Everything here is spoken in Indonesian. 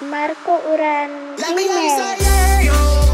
Marco Uran Let